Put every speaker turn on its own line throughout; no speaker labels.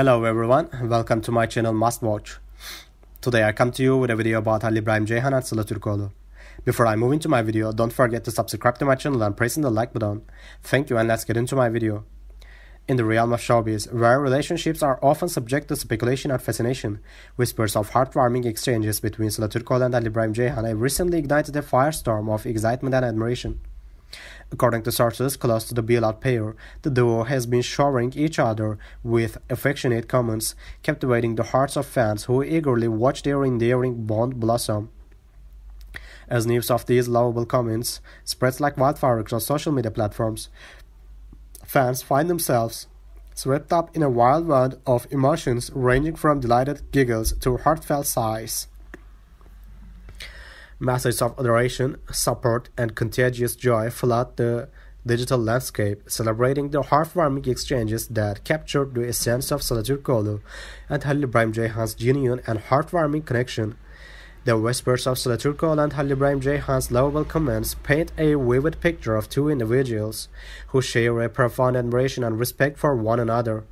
Hello everyone, welcome to my channel Must Watch. Today I come to you with a video about Halil Ibrahim Ceyhan and Sıla Türkoğlu. Before I move into my video, don't forget to subscribe to my channel and pressing the like button. Thank you and let's get into my video. In the realm of showbiz, where relationships are often subject to speculation and fascination, whispers of heartwarming exchanges between Sıla Türkoğlu and Halil Ibrahim Ceyhan have recently ignited a firestorm of excitement and admiration. According to sources close to the beloved pair, the duo has been showering each other with affectionate comments, captivating the hearts of fans who eagerly watch their endearing bond blossom. As news of these lovable comments spreads like wildfire across social media platforms, fans find themselves swept up in a whirlwind of emotions ranging from delighted giggles to heartfelt sighs. Messages of adoration, support, and contagious joy flood the digital landscape, celebrating the heartwarming exchanges that captured the essence of Sıla Türkoğlu and Halil Ibrahim Ceyhan's genuine and heartwarming connection. The whispers of Sıla Türkoğlu and Halil Ibrahim Ceyhan's lovable comments paint a vivid picture of two individuals who share a profound admiration and respect for one another.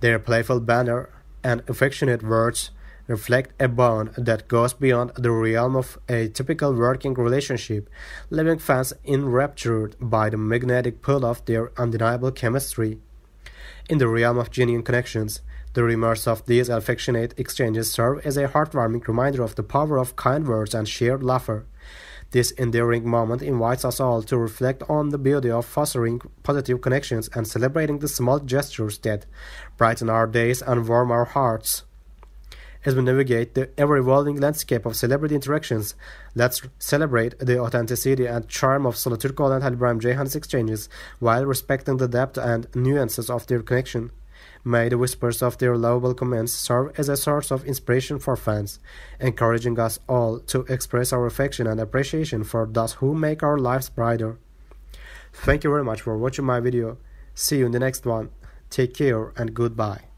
Their playful banter and affectionate words reflect a bond that goes beyond the realm of a typical working relationship, leaving fans enraptured by the magnetic pull of their undeniable chemistry. In the realm of genuine connections, the rumors of these affectionate exchanges serve as a heartwarming reminder of the power of kind words and shared laughter. This endearing moment invites us all to reflect on the beauty of fostering positive connections and celebrating the small gestures that brighten our days and warm our hearts. As we navigate the ever evolving landscape of celebrity interactions, let's celebrate the authenticity and charm of Sıla Türkoğlu and Halil Ibrahim Ceyhan's exchanges while respecting the depth and nuances of their connection. May the whispers of their lovable comments serve as a source of inspiration for fans, encouraging us all to express our affection and appreciation for those who make our lives brighter. Thank you very much for watching my video. See you in the next one. Take care and goodbye.